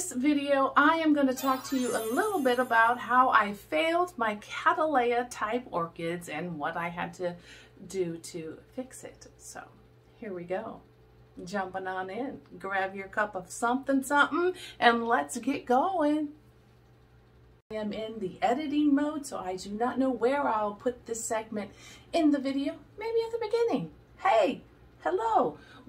this video, I am going to talk to you a little bit about how I failed my Cattleya type orchids and what I had to do to fix it. So here we go. Jumping on in. Grab your cup of something something and let's get going. I am in the editing mode, so I do not know where I'll put this segment in the video. Maybe at the beginning. Hey.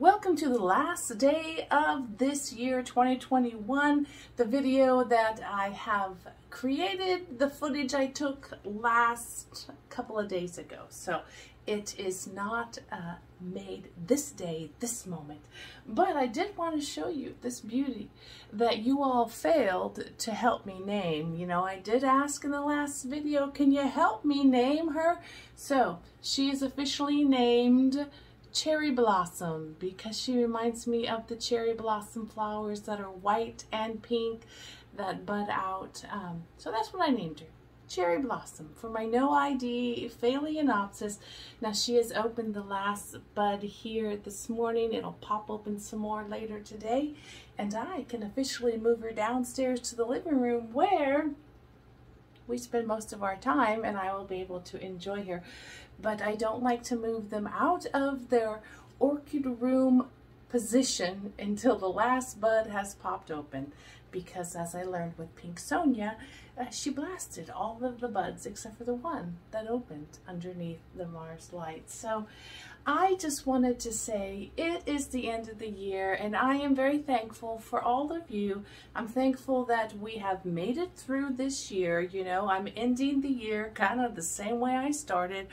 Welcome to the last day of this year, 2021. The video that I have created, the footage I took last couple of days ago. So it is not uh, made this day, this moment. But I did want to show you this beauty that you all failed to help me name. You know, I did ask in the last video, can you help me name her? So she is officially named cherry blossom because she reminds me of the cherry blossom flowers that are white and pink that bud out. Um, so that's what I named her. Cherry Blossom for my no ID Phalaenopsis. Now she has opened the last bud here this morning. It'll pop open some more later today. And I can officially move her downstairs to the living room where we spend most of our time and I will be able to enjoy her. But I don't like to move them out of their orchid room position until the last bud has popped open because as I learned with Pink Sonia, Uh, she blasted all of the buds except for the one that opened underneath the Mars light. So I just wanted to say it is the end of the year and I am very thankful for all of you. I'm thankful that we have made it through this year. You know, I'm ending the year kind of the same way I started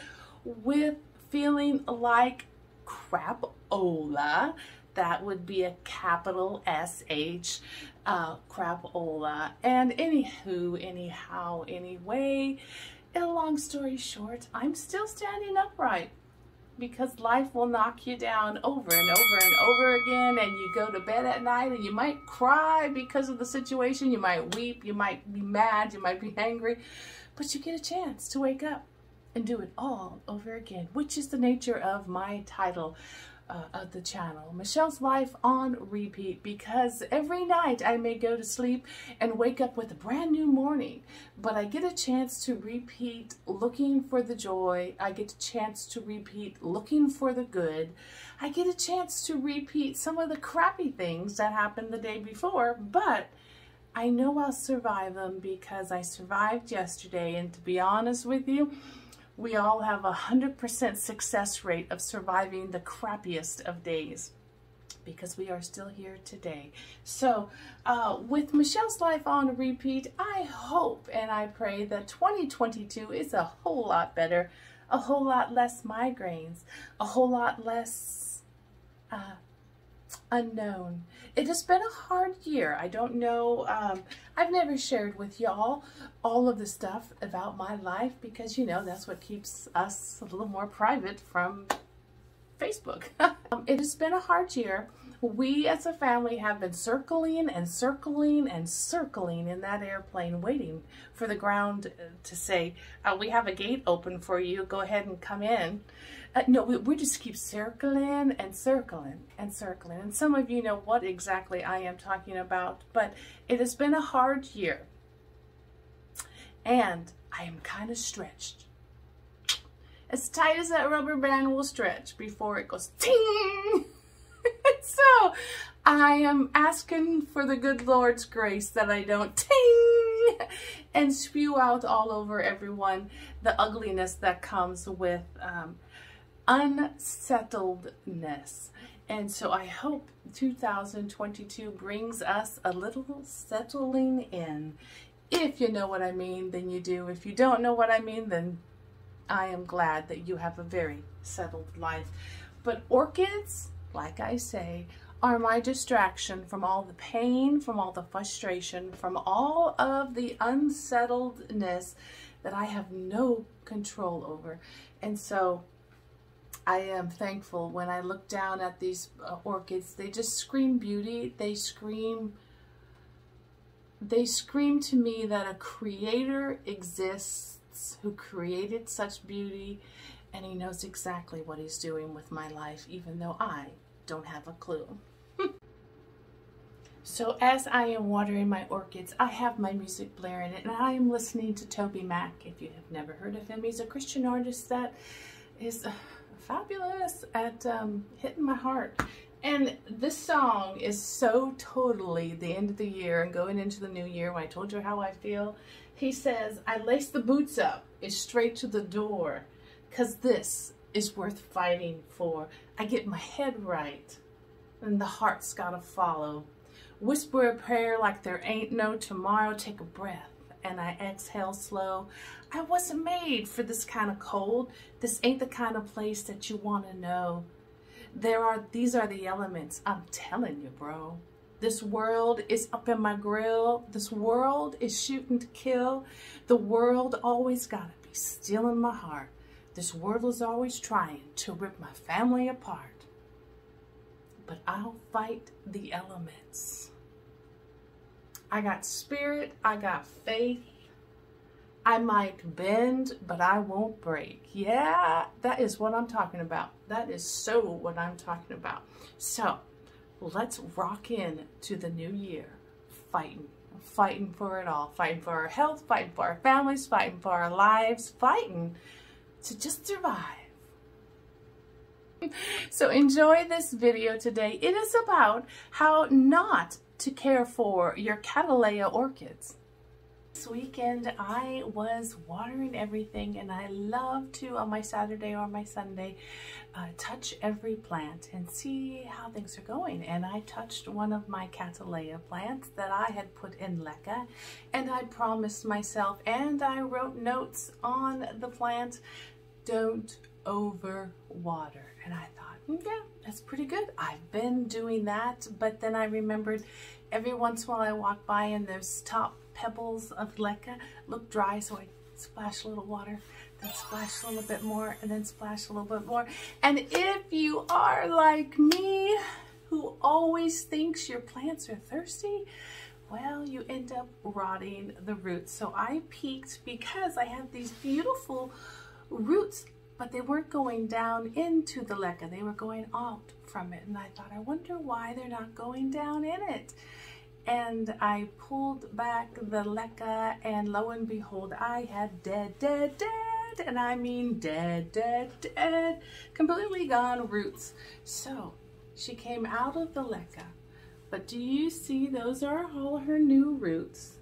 with feeling like crapola that would be a capital S-H, uh, crapola. And anywho, anyhow, anyway, in a long story short, I'm still standing upright because life will knock you down over and over and over again and you go to bed at night and you might cry because of the situation. You might weep. You might be mad. You might be angry. But you get a chance to wake up and do it all over again which is the nature of my title uh, of the channel, Michelle's Life on repeat, because every night I may go to sleep and wake up with a brand new morning, but I get a chance to repeat looking for the joy. I get a chance to repeat looking for the good. I get a chance to repeat some of the crappy things that happened the day before, but I know I'll survive them because I survived yesterday, and to be honest with you, we all have a 100% success rate of surviving the crappiest of days because we are still here today. So uh, with Michelle's Life on repeat, I hope and I pray that 2022 is a whole lot better, a whole lot less migraines, a whole lot less uh, unknown. It has been a hard year. I don't know. Um, I've never shared with y'all all of the stuff about my life because, you know, that's what keeps us a little more private from Facebook. um, it has been a hard year. We as a family have been circling and circling and circling in that airplane waiting for the ground to say, uh, we have a gate open for you, go ahead and come in. Uh, no, we, we just keep circling and circling and circling. And some of you know what exactly I am talking about, but it has been a hard year. And I am kind of stretched. As tight as that rubber band will stretch before it goes ting. so I am asking for the good Lord's grace that I don't ting and spew out all over everyone the ugliness that comes with um, unsettledness. And so I hope 2022 brings us a little settling in. If you know what I mean, then you do. If you don't know what I mean, then I am glad that you have a very settled life. But orchids, like I say, are my distraction from all the pain, from all the frustration, from all of the unsettledness that I have no control over. And so I am thankful when I look down at these uh, orchids. They just scream beauty. They scream, they scream to me that a creator exists who created such beauty and he knows exactly what he's doing with my life, even though I don't have a clue. So as I am watering my orchids, I have my music blaring and I am listening to TobyMac. If you have never heard of him, he's a Christian artist that is uh, fabulous at um, hitting my heart. And this song is so totally the end of the year and going into the new year when I told you how I feel. He says, I lace the boots up, it's straight to the door, because this is worth fighting for. I get my head right, and the heart's gotta follow. Whisper a prayer like there ain't no tomorrow. Take a breath and I exhale slow. I wasn't made for this kind of cold. This ain't the kind of place that you want to know. There are, these are the elements. I'm telling you, bro. This world is up in my grill. This world is shooting to kill. The world always gotta be still in my heart. This world is always trying to rip my family apart but I'll fight the elements. I got spirit, I got faith. I might bend, but I won't break. Yeah, that is what I'm talking about. That is so what I'm talking about. So let's rock in to the new year fighting fighting for it all fighting for our health fighting for our families fighting for our lives fighting to just survive so enjoy this video today. It is about how not to care for your Cattleya orchids. This weekend I was watering everything and I love to on my Saturday or my Sunday uh, touch every plant and see how things are going. And I touched one of my Cattleya plants that I had put in leca and I promised myself and I wrote notes on the plant don't over water and I thought, mm, yeah, that's pretty good. I've been doing that, but then I remembered every once in a while I walk by and those top pebbles of leca look dry, so I splash a little water, then splash a little bit more, and then splash a little bit more. And if you are like me, who always thinks your plants are thirsty, well, you end up rotting the roots. So I peeked because I have these beautiful roots but they weren't going down into the leca. They were going out from it. And I thought, I wonder why they're not going down in it. And I pulled back the leca and lo and behold, I had dead, dead, dead, and I mean dead, dead, dead, completely gone roots. So she came out of the leca. But do you see those are all her new roots?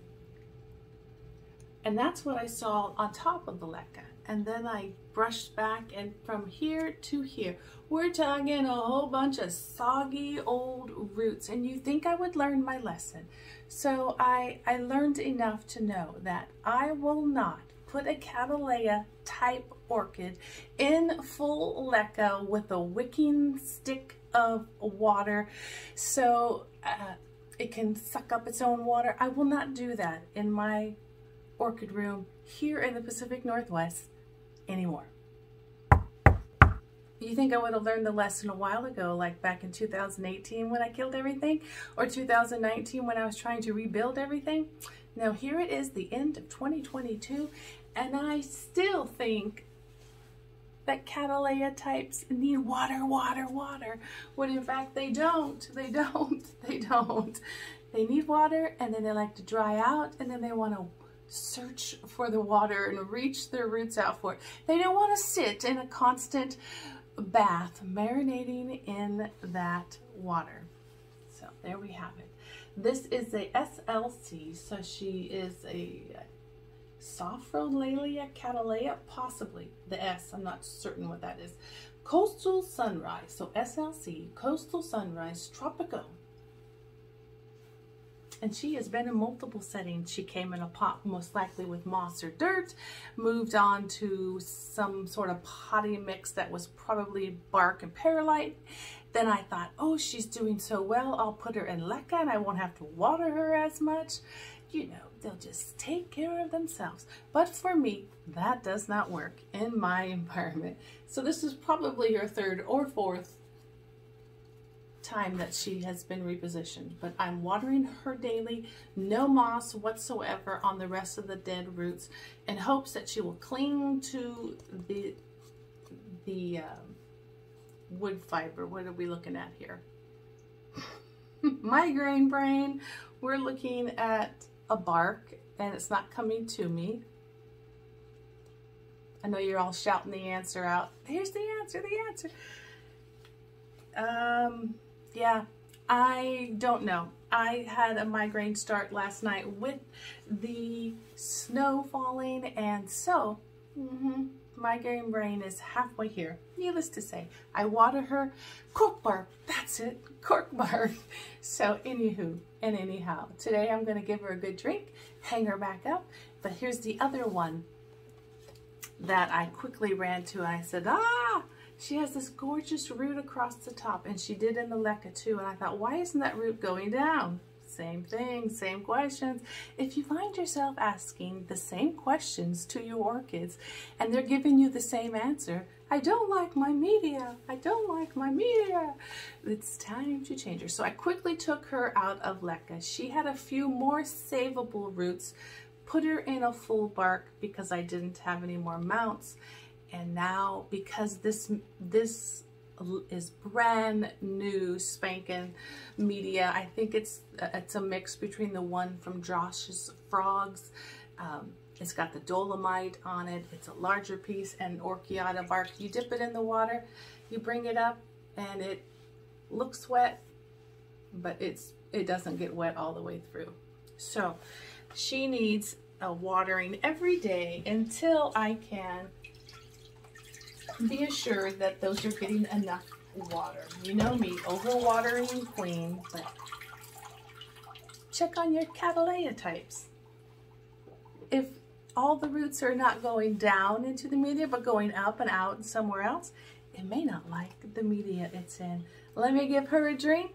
And that's what I saw on top of the leca and then I brushed back and from here to here we're talking a whole bunch of soggy old roots and you think I would learn my lesson. So I I learned enough to know that I will not put a Cattleya type orchid in full leca with a wicking stick of water. So uh, it can suck up its own water. I will not do that in my orchid room here in the Pacific Northwest anymore. You think I would have learned the lesson a while ago, like back in 2018 when I killed everything? Or 2019 when I was trying to rebuild everything? Now here it is, the end of 2022, and I still think that Cattleya types need water, water, water, when in fact they don't, they don't, they don't. They need water, and then they like to dry out, and then they want to search for the water and reach their roots out for it. They don't want to sit in a constant bath, marinating in that water. So there we have it. This is a SLC, so she is a Sophrolaelia Cattleya, possibly the S, I'm not certain what that is. Coastal Sunrise, so SLC, Coastal Sunrise Tropico and she has been in multiple settings. She came in a pot most likely with moss or dirt, moved on to some sort of potty mix that was probably bark and perlite. Then I thought, oh, she's doing so well, I'll put her in leca and I won't have to water her as much. You know, they'll just take care of themselves. But for me, that does not work in my environment. So this is probably her third or fourth time that she has been repositioned, but I'm watering her daily, no moss whatsoever on the rest of the dead roots in hopes that she will cling to the, the um, wood fiber. What are we looking at here? migraine brain. We're looking at a bark and it's not coming to me. I know you're all shouting the answer out. Here's the answer, the answer. Um, yeah, I don't know. I had a migraine start last night with the snow falling and so, mm -hmm, migraine brain is halfway here. Needless to say, I water her cork bark. That's it, cork bark. So anywho and anyhow, today I'm going to give her a good drink, hang her back up. But here's the other one that I quickly ran to I said, ah, she has this gorgeous root across the top and she did in the LECA too. And I thought, why isn't that root going down? Same thing, same questions. If you find yourself asking the same questions to your orchids and they're giving you the same answer, I don't like my media, I don't like my media, it's time to change her. So I quickly took her out of LECA. She had a few more savable roots, put her in a full bark because I didn't have any more mounts and now because this this is brand new spanking media I think it's it's a mix between the one from Josh's Frogs um, it's got the dolomite on it it's a larger piece and orchiata bark you dip it in the water you bring it up and it looks wet but it's it doesn't get wet all the way through. So she needs a watering every day until I can be assured that those are getting enough water. You know me, overwatering queen, but check on your Cattleya types. If all the roots are not going down into the media, but going up and out somewhere else, it may not like the media it's in. Let me give her a drink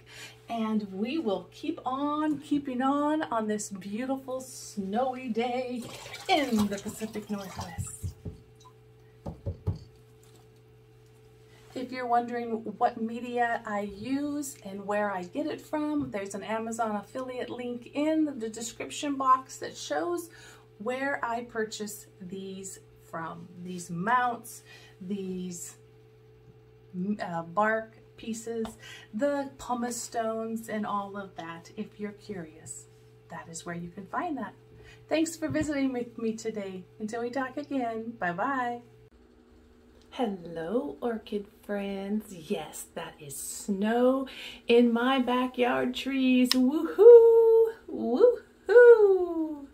and we will keep on keeping on on this beautiful snowy day in the Pacific Northwest. If you're wondering what media I use and where I get it from, there's an Amazon affiliate link in the description box that shows where I purchase these from. These mounts, these uh, bark pieces, the pumice stones, and all of that. If you're curious, that is where you can find that. Thanks for visiting with me today. Until we talk again, bye-bye. Hello, orchid friends. Yes, that is snow in my backyard trees. Woohoo! Woohoo!